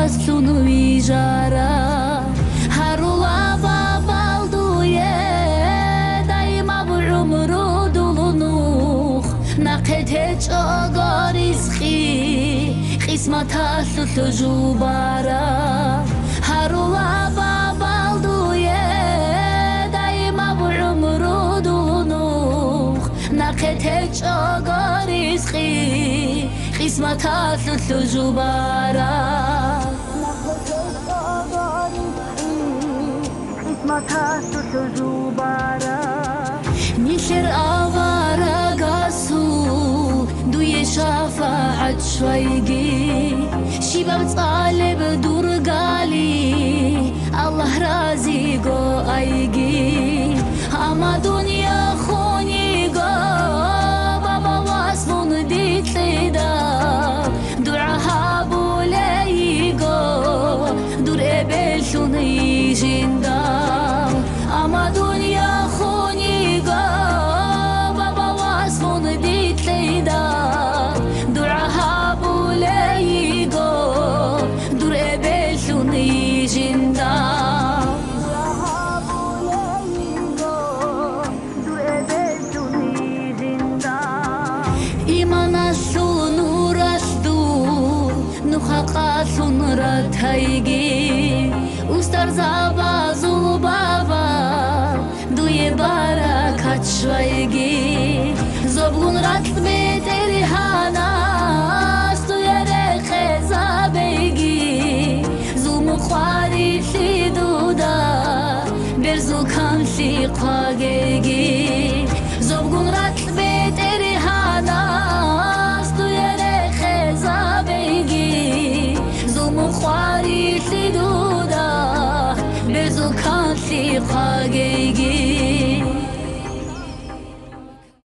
მოსუნ ვიჟარა. ჰარულავა ვალდუე დაიმა ბურუმრუ დულუნუხ ნაკეთე ჭოგორის ხი ყისმათა სულო ჟუბარა ჰარულავა ვალდუე დაიმა ბურუმრუ დულუნუხ ნაკეთე ჭოგორის ხი قسمت هست لجوبارا ყისმათა სულუ ჟუბარა ნიშერ ავარა გასუ დუე შაფაათ შვაიგი შიბამ წალებ დურგალი ალლაჰ რაზი გო აიგი. ამა დუნია ხონი გო ბაბა ვასმუნ დიტლიდა დუა ჰაბულეიგო დურე ბელშუნი ნუხაყასუნ რათაიგი უსტარ ზაბაზულ ბაბა დუე ბარაკათ შვაიგი ზობგუნ რატ მეტერი ჰანას დუერე ხეზაბეიგი ზუმ ყვარი ლიდუდა ბერზუ კანში خواری سی دودا بزو کانسی خاگیگی